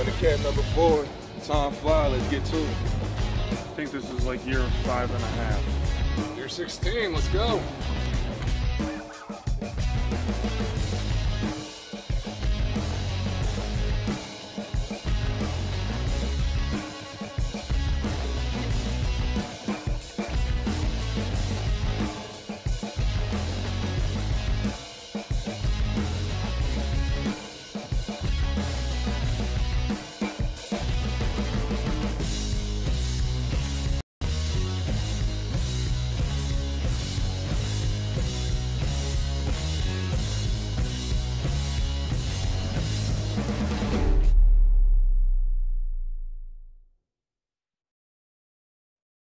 Going to camp number four. Time fly. Let's get to it. I think this is like year five and a half. Year 16. Let's go.